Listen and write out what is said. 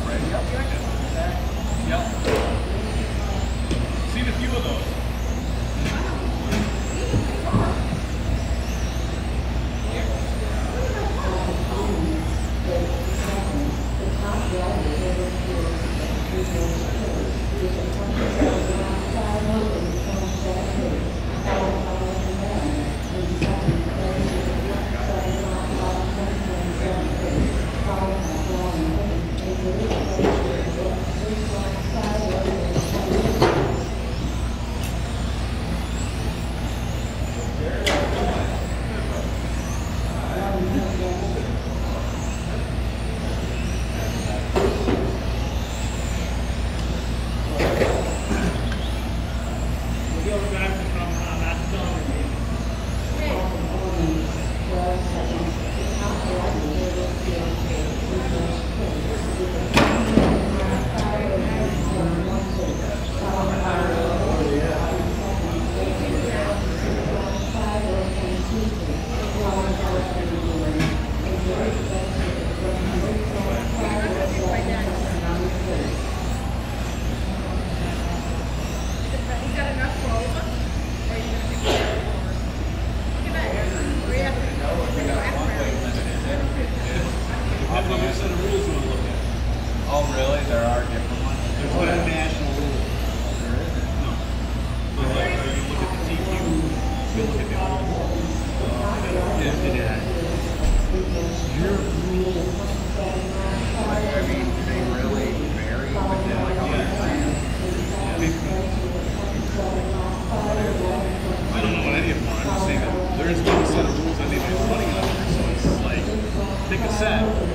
the end of the Springbrook Cup, right? Yep. Yep. Seen a few of those. He's got enough for all of us? Or are you gonna pick it up more? Look at that, we have to go with the background. Depends on what set of rules you want to look at. Oh, really? There are different ones? There's no national rule. There isn't. No. So like, uh, you look at the TQ, you look at the Yeah, yeah. Your rule, Like, I mean, do they really vary within like Yeah. I mean, I don't know what any of them are. I'm just saying that there is one set of rules that they've been putting on there. So it's like, pick a set.